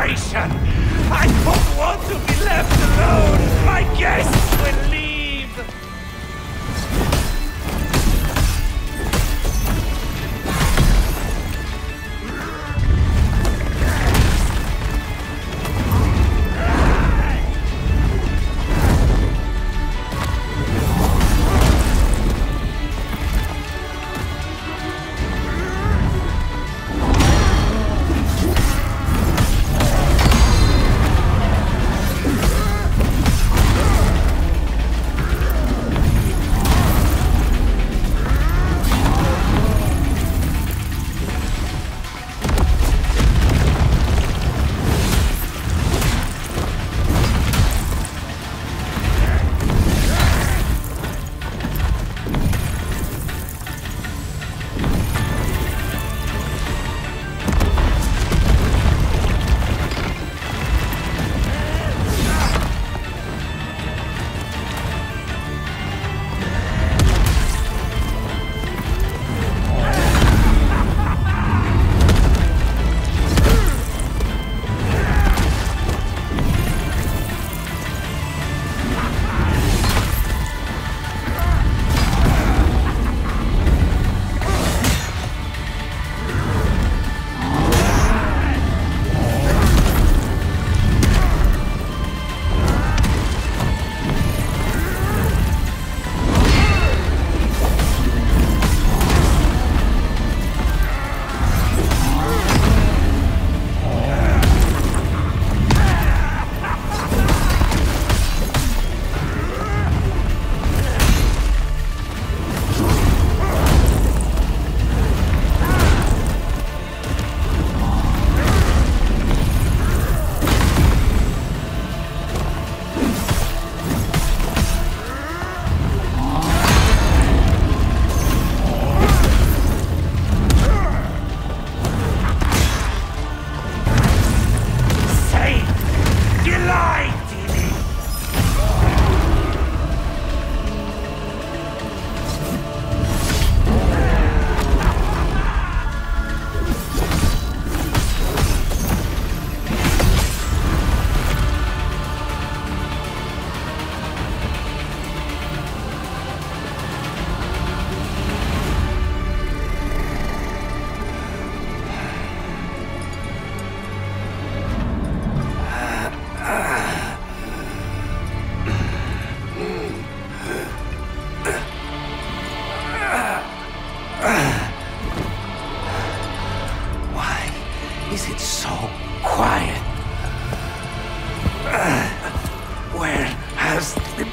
celebration. I don't want to be left alone. My guests will leave.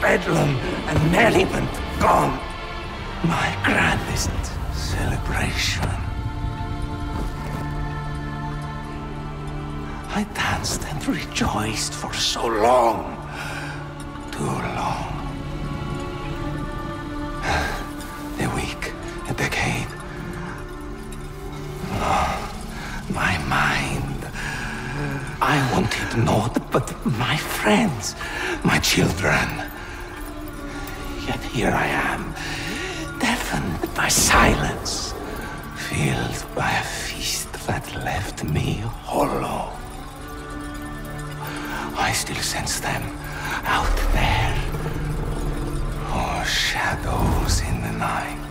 Bedlam and merriment gone? My grandest celebration. I danced and rejoiced for so long. Too long. The week, a decade. My mind. I wanted naught but my friends, my children. Yet here I am, deafened by silence, filled by a feast that left me hollow. I still sense them out there, or shadows in the night.